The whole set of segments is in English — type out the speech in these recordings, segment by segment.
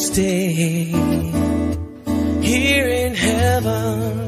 stay here in heaven.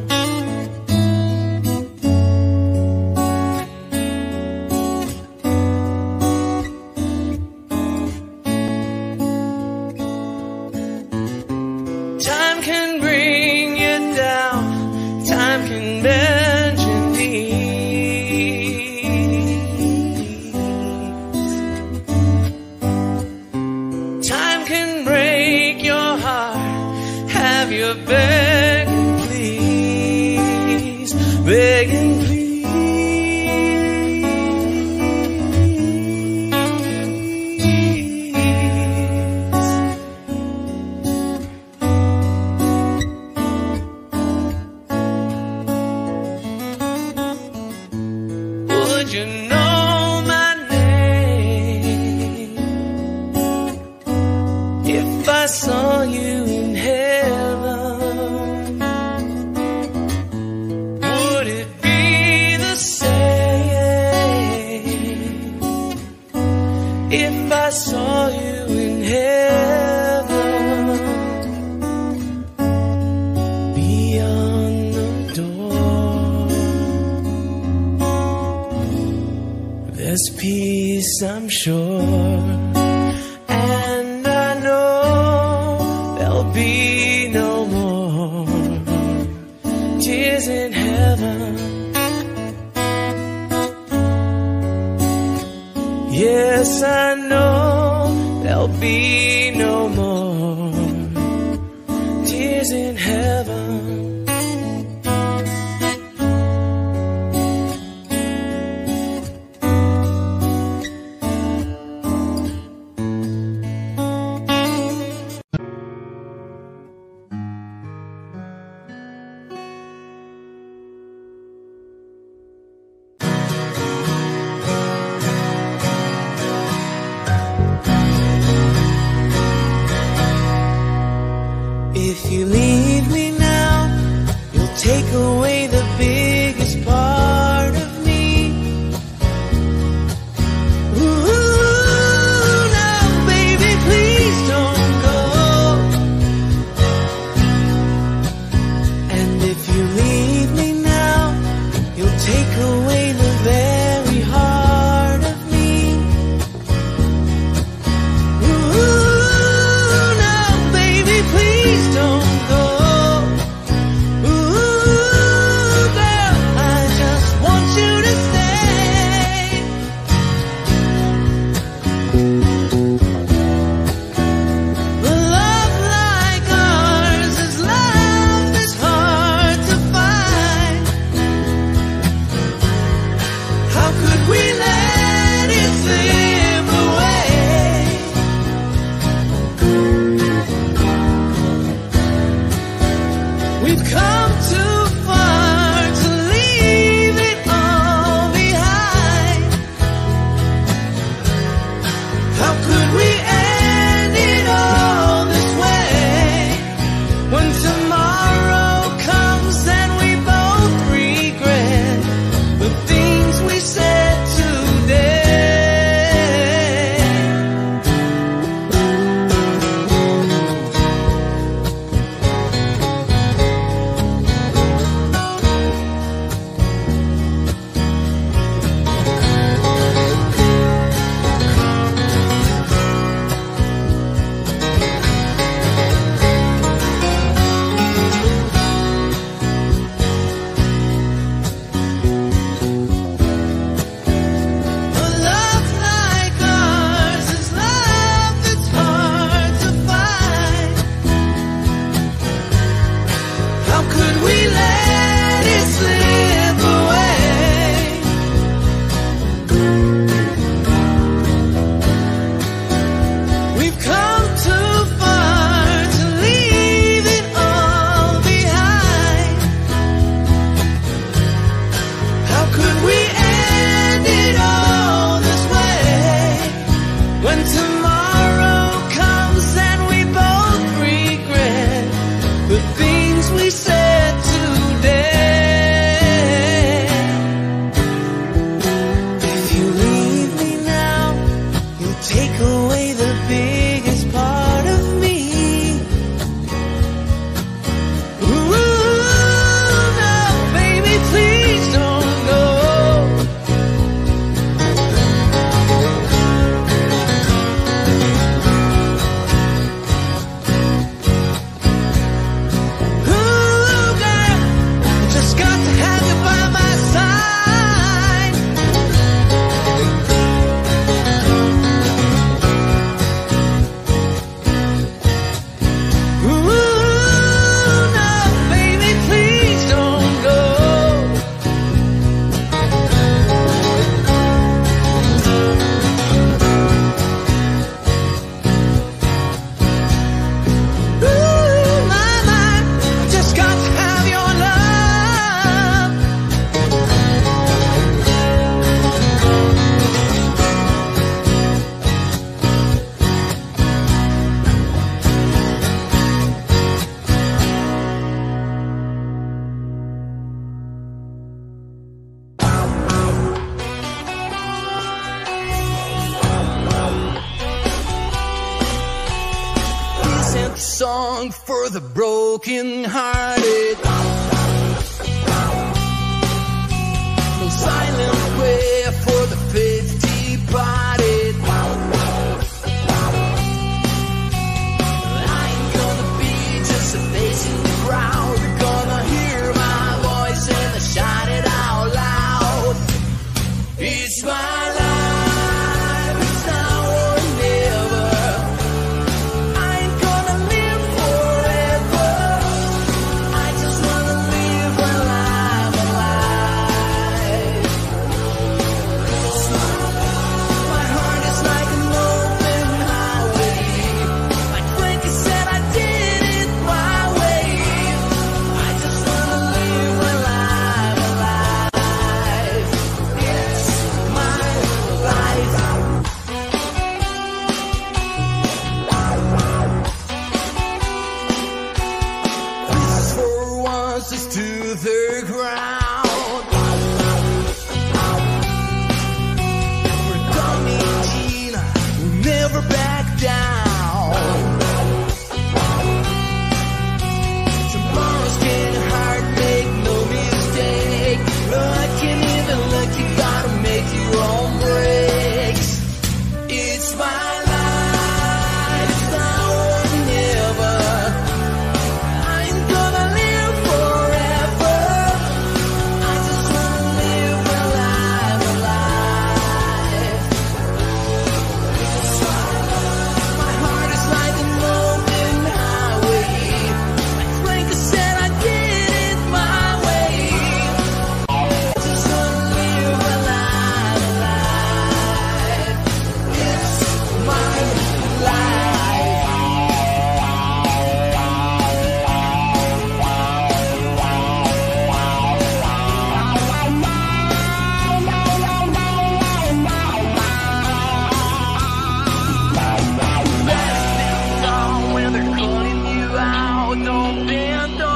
Broken hearted. siento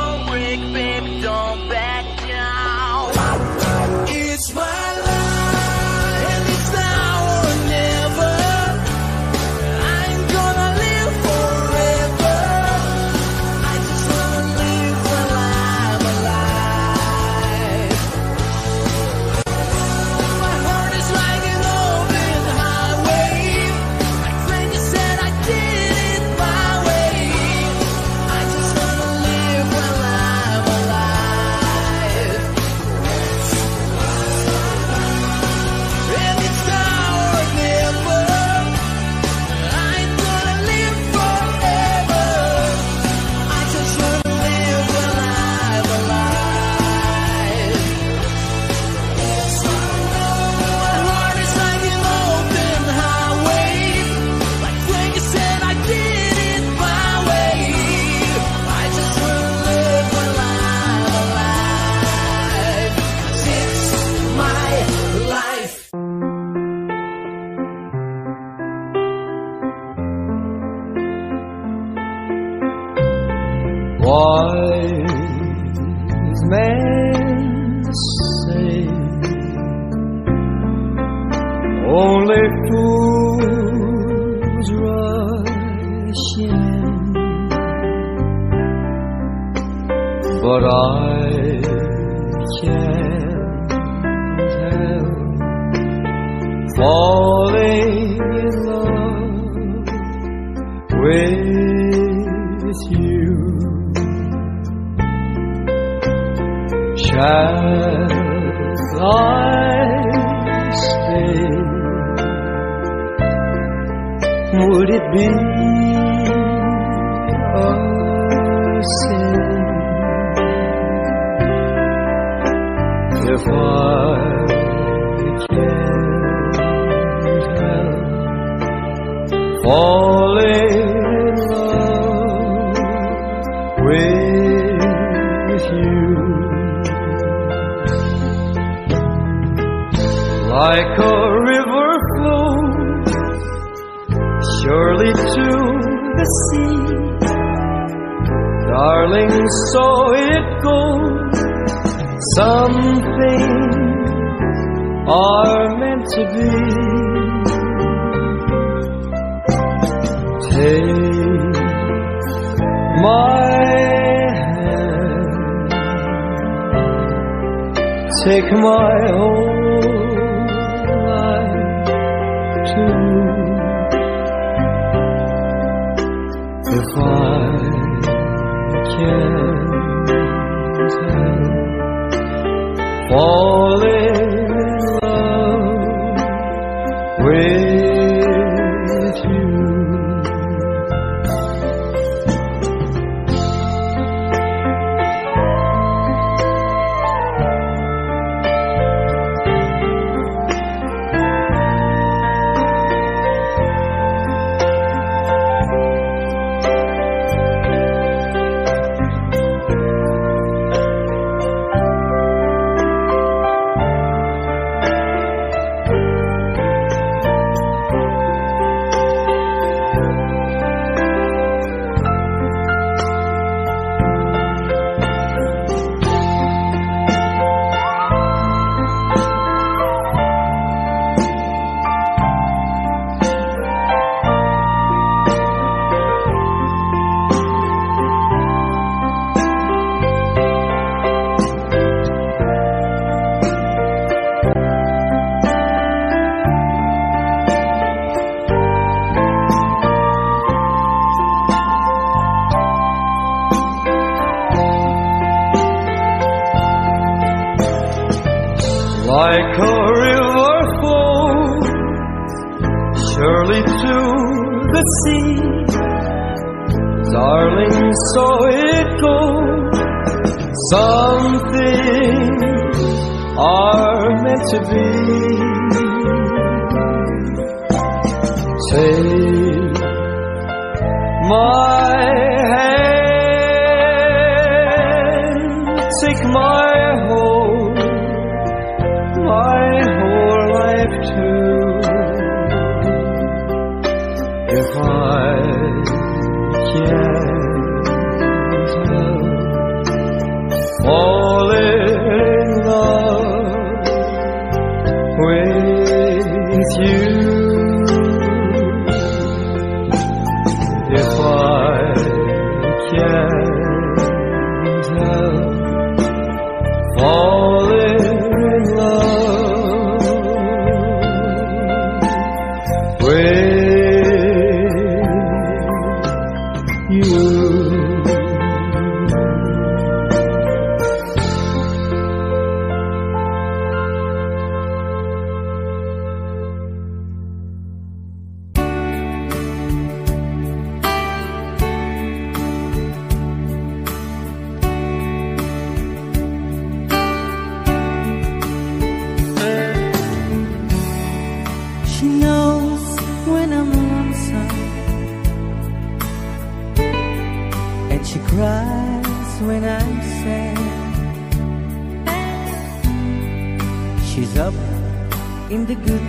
the good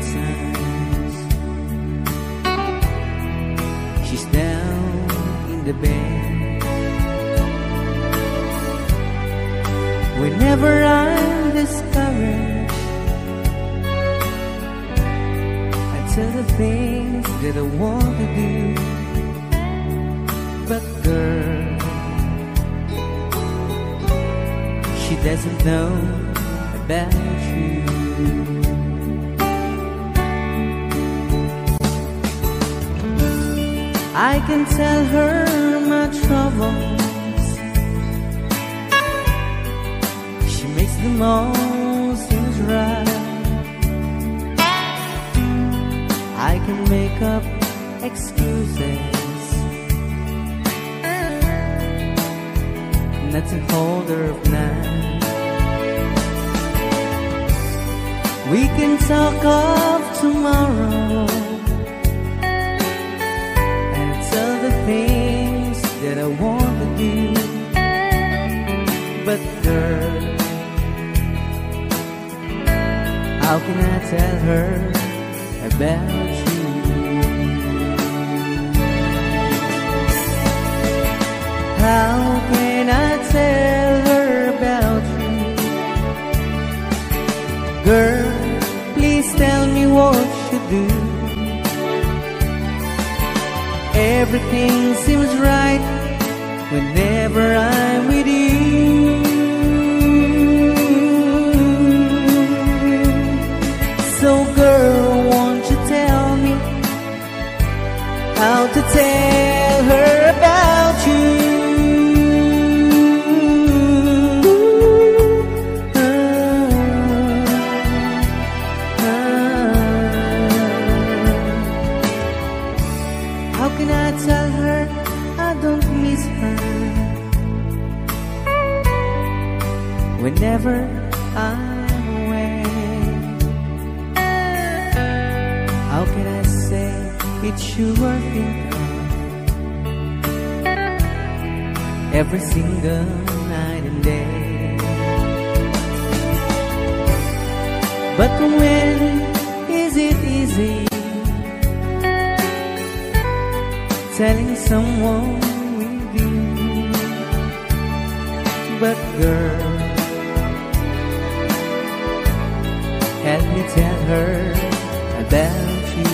with? But girl, help me tell her about you.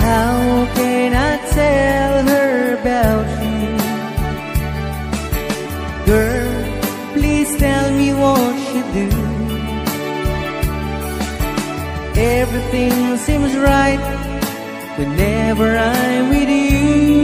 How can I tell her about you? Girl, please tell me what you do. Everything seems right whenever I'm with you.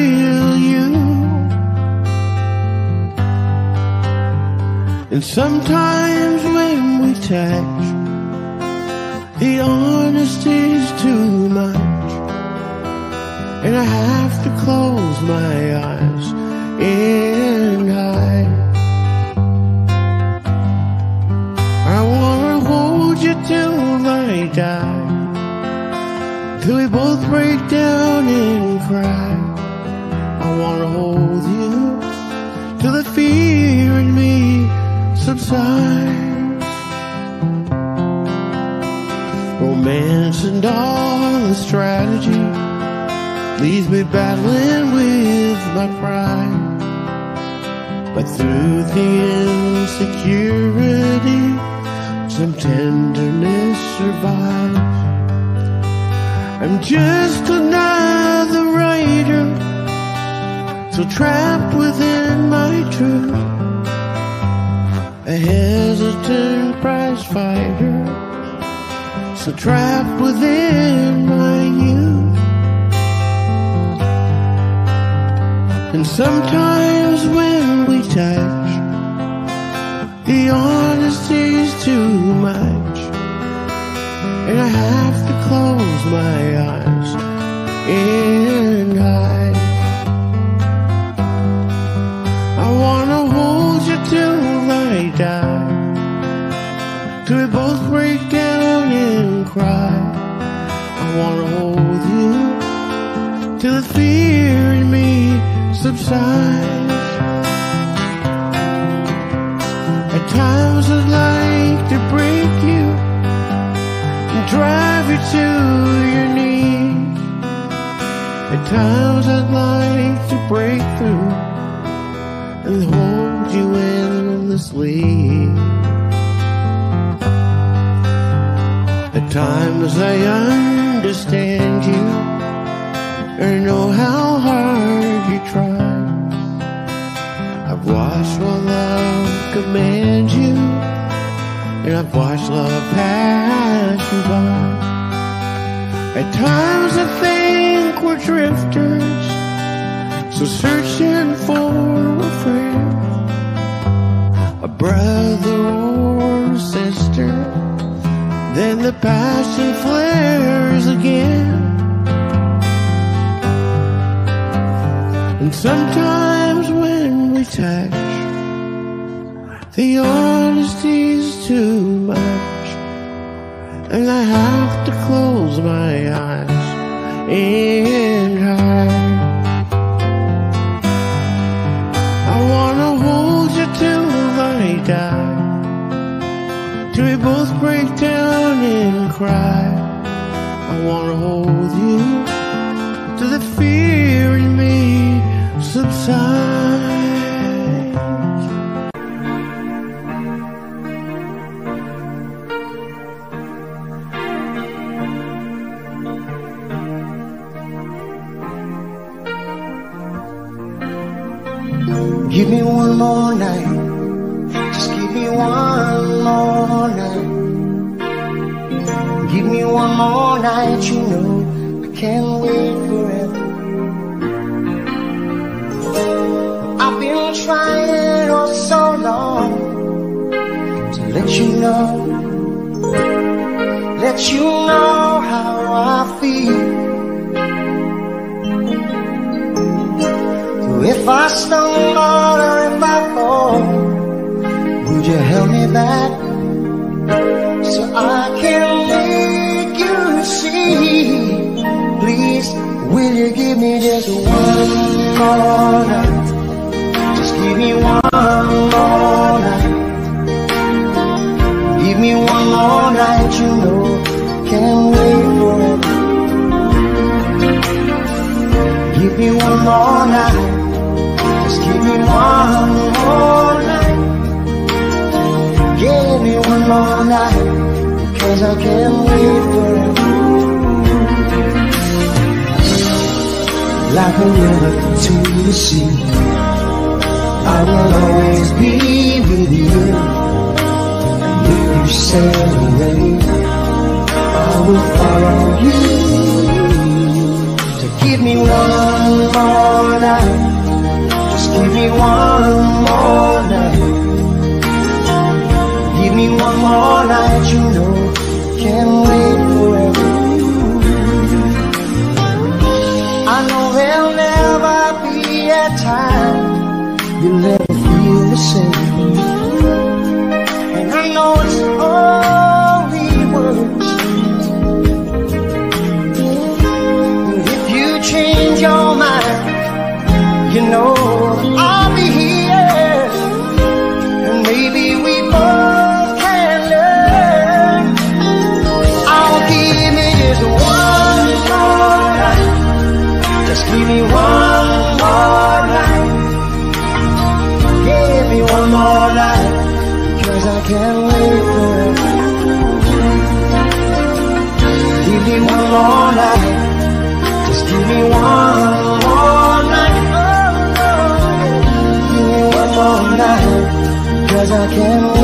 And sometimes when we touch, the honesty's too much. And I have to close my eyes and hide. I wanna hold you till I die. Till we both break down and cry. Strategy leaves me battling with my pride. But through the insecurity, some tenderness survives. I'm just another writer, so trapped within my truth. A hesitant prize fighter, so trapped within my youth. And sometimes when we touch, the honesty's too much. And I have to close my eyes and hide. I wanna hold you till I die. Till we both break cry. I wanna hold you till the fear in me subsides. At times I'd like to break you and drive you to your knees. At times I'd like to break through and hold you endlessly. Times I understand you and know how hard you try. I've watched while love commands you and I've watched love pass you by. At times I think we're drifters, so searching for a friend, a brother or a sister. Then the passion flares again. And sometimes when we touch, the honesty's too much. And I have to close my eyes and Till we both break down and cry. I wanna hold you till the fear in me subsides. More night, you know. I can't wait forever. I've been trying oh so long to let you know. Let you know how I feel. If I stumble or if I fall, would you help me back so I can see? Please, will you give me just one more night? Just give me one more night. Give me one more night, you know, can't wait forever. Give me one more night. Just give me one more night. Give me one more night. Cause I can't wait forever. Like a river to the sea. I will always be with you. If you sail away, I will follow you. So give me one more night. Just give me one more night. Give me one more night, you know. Can't wait forever. can't wait for it. Give me one more night, just give me one more night. Oh, oh. Give me one more night, cause I can't wait.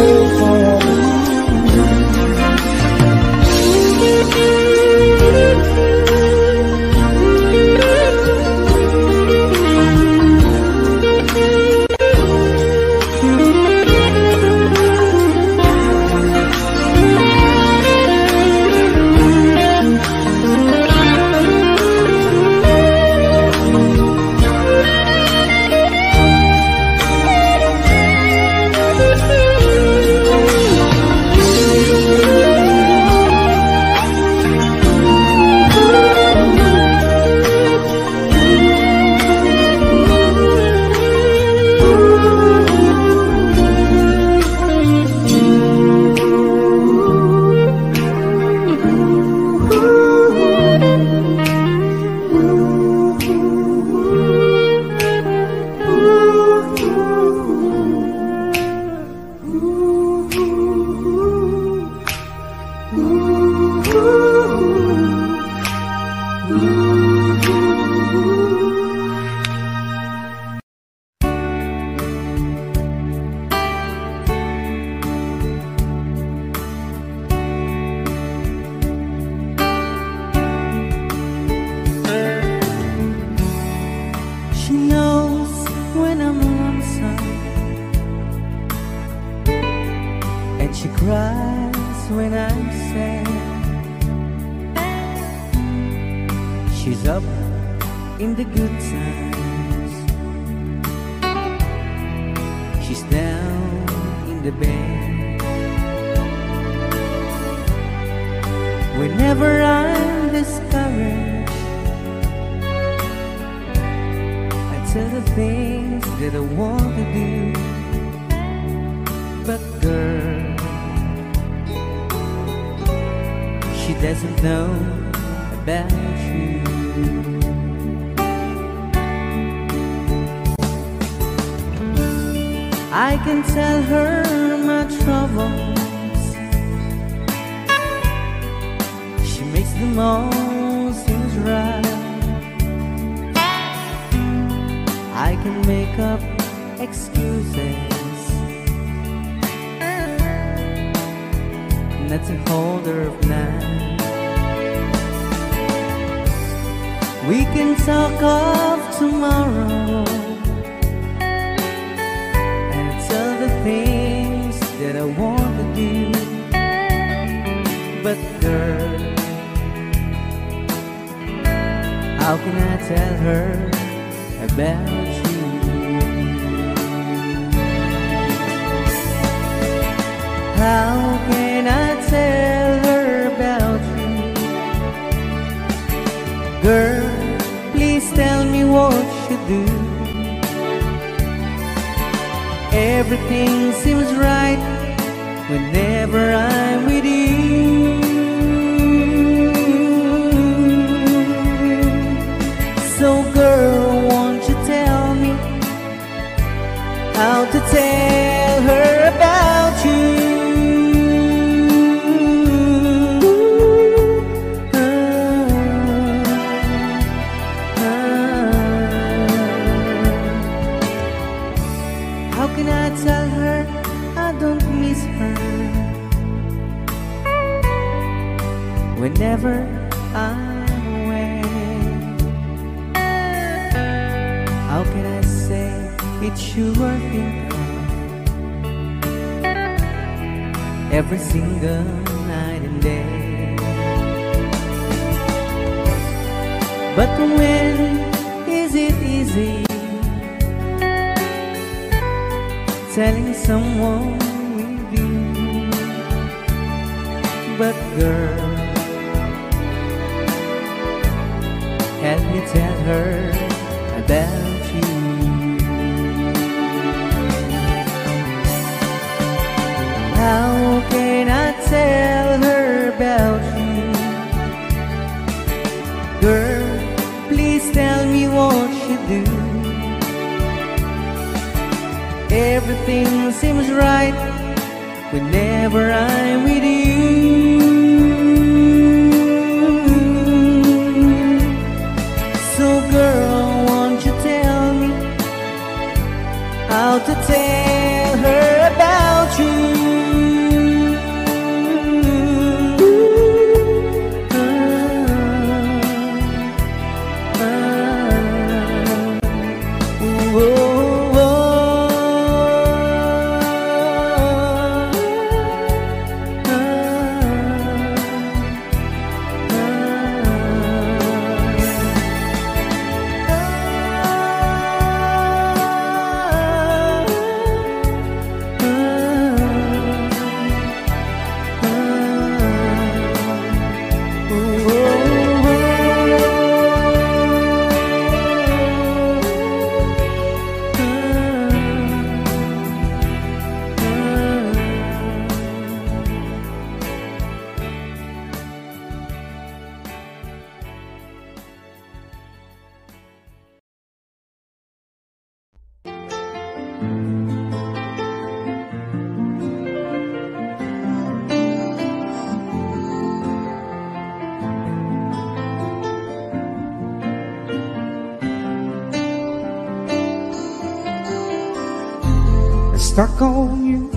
you.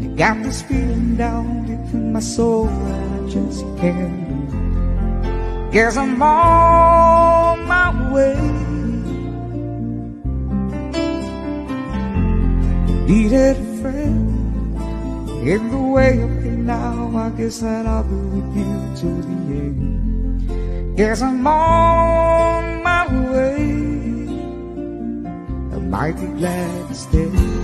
I got this feeling down deep in my soul that I just can't. Guess I'm on my way. Needed a friend in the way up here now. I guess that I'll be with you till the end. Guess I'm on my way. I might be glad to stay.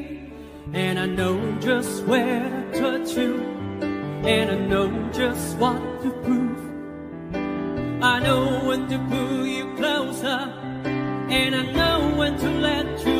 And I know just where to touch you. And I know just what to prove. I know when to pull you closer. And I know when to let you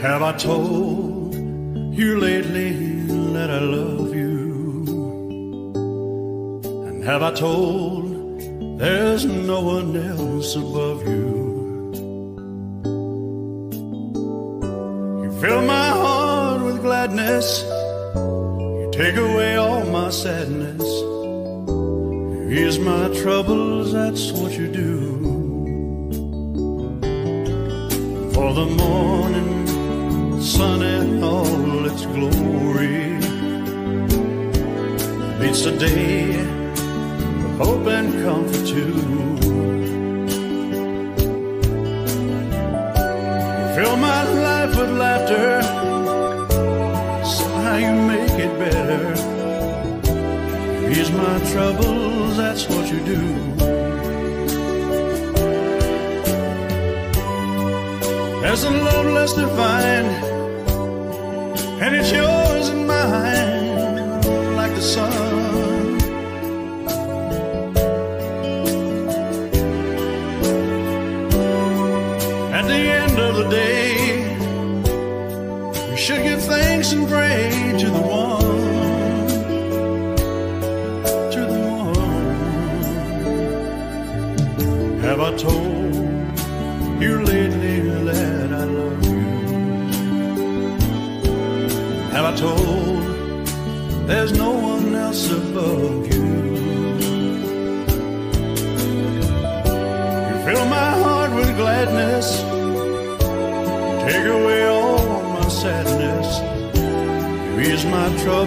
Have I told you lately that I love you? And have I told there's no one else above you? You fill my heart with gladness, you take away all my sadness. You ease my troubles, that's what you do. For the morning sun in all its glory. It's a day of hope and comfort too. Fill my life with laughter. Somehow you make it better. Ease my troubles, that's what you do. There's a love less defined and.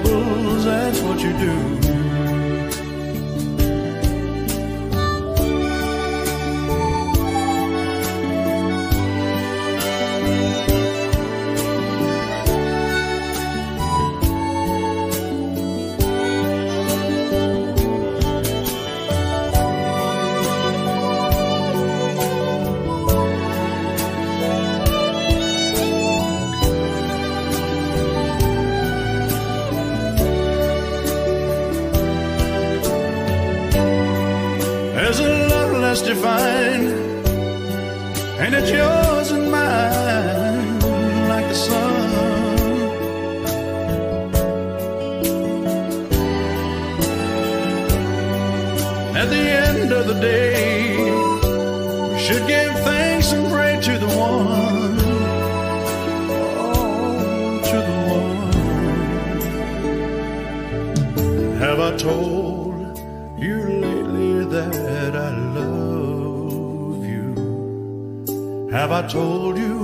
troubles, that's what you do. you lately that I love you? Have I told you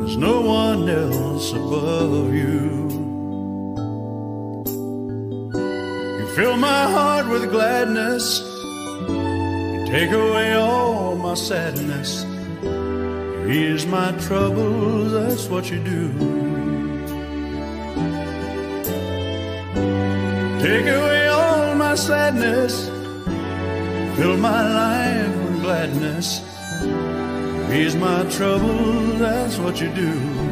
there's no one else above you? You fill my heart with gladness, you take away all my sadness. You ease my troubles, that's what you do. Take away my sadness, fill my life with gladness. Ease my trouble, that's what you do.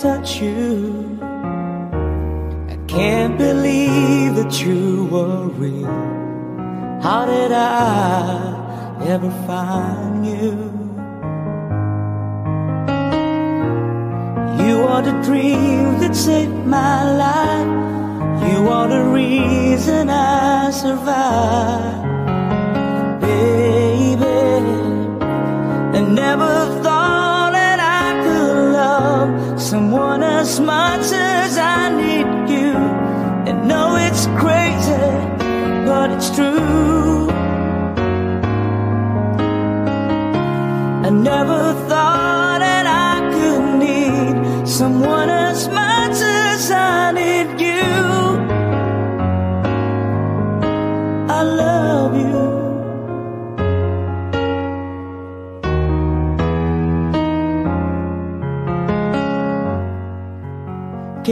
touch you.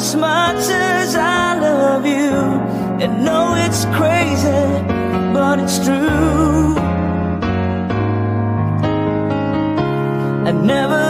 as much as I love you. And know it's crazy, but it's true. I never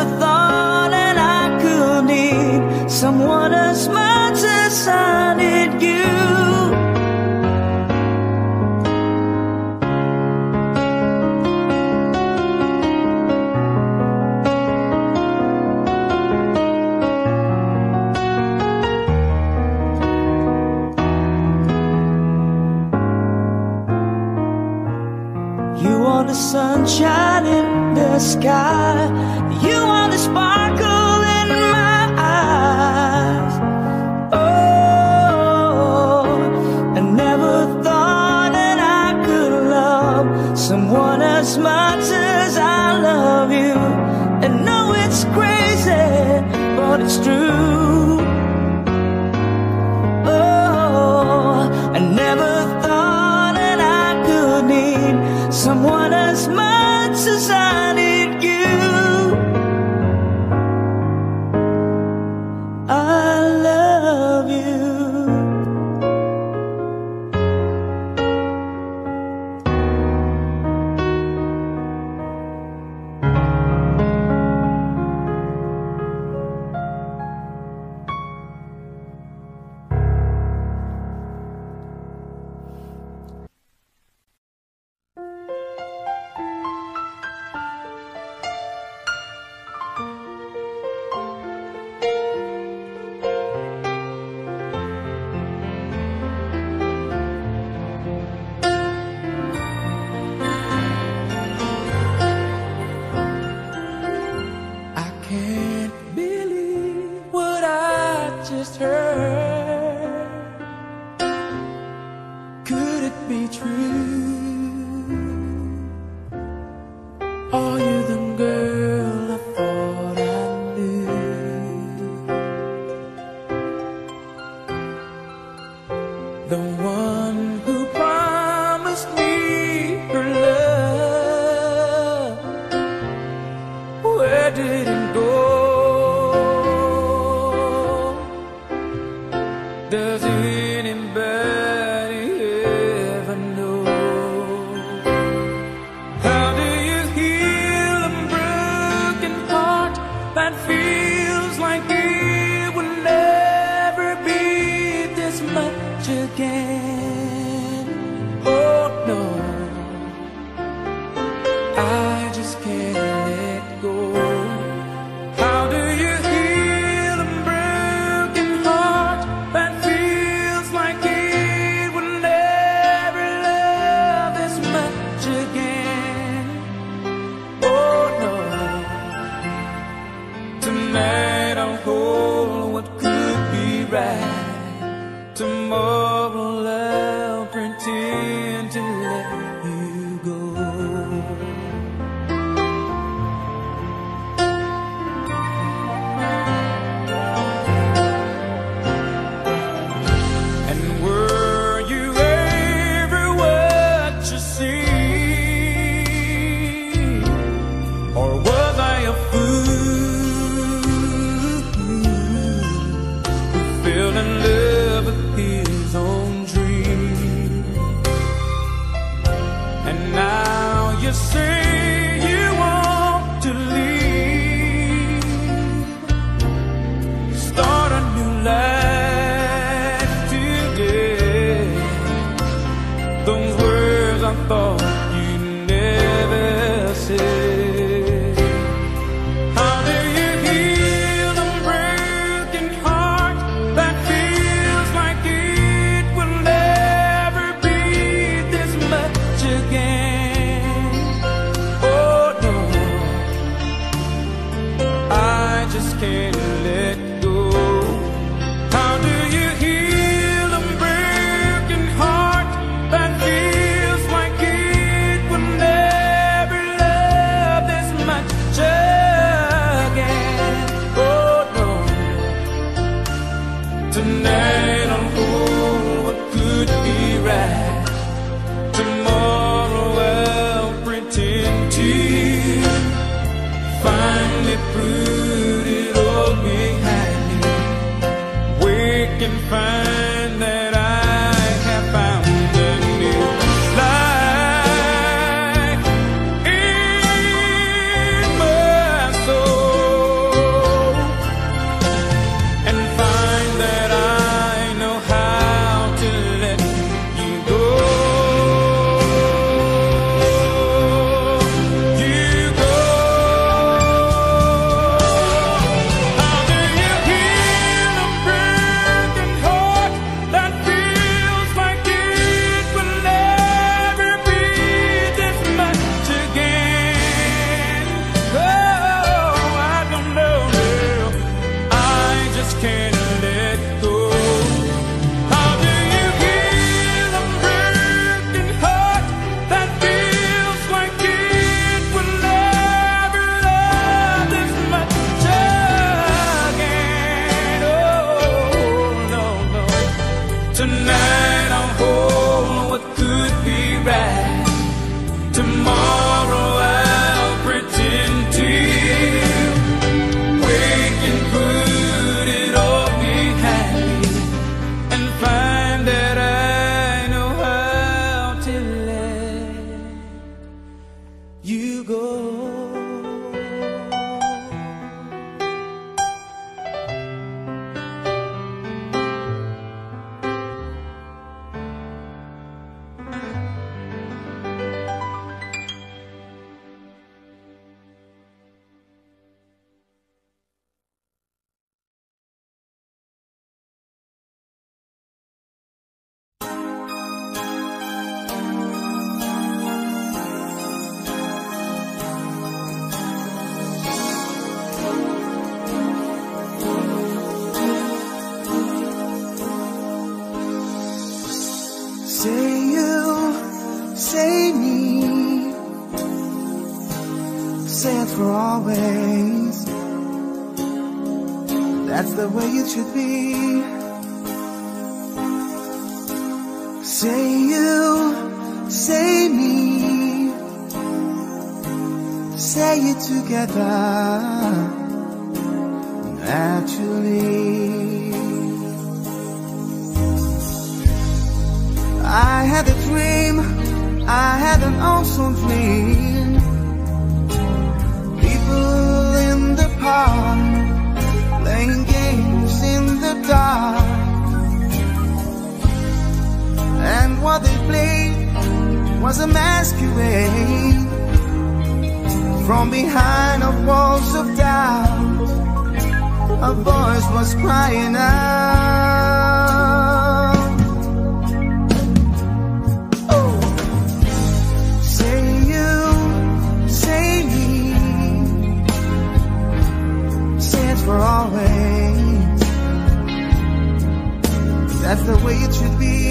That's the way it should be.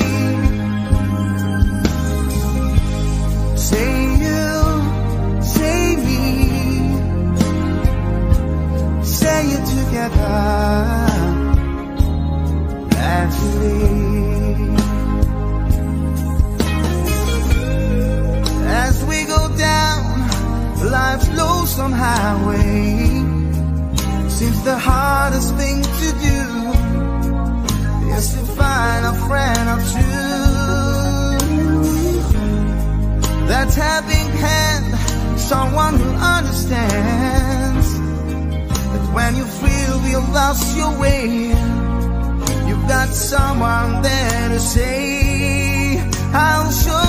Say you, say me, say it together. Naturally. As we go down life's highway, seems the hardest thing to do find a friend or two that's having hand, someone who understands that when you feel you lost your way, you've got someone there to say, I'll show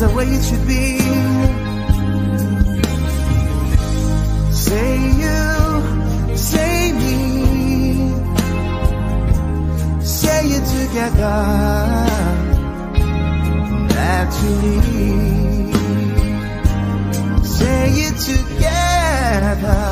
the way it should be. Say you, say me, say it together. Naturally, say it together.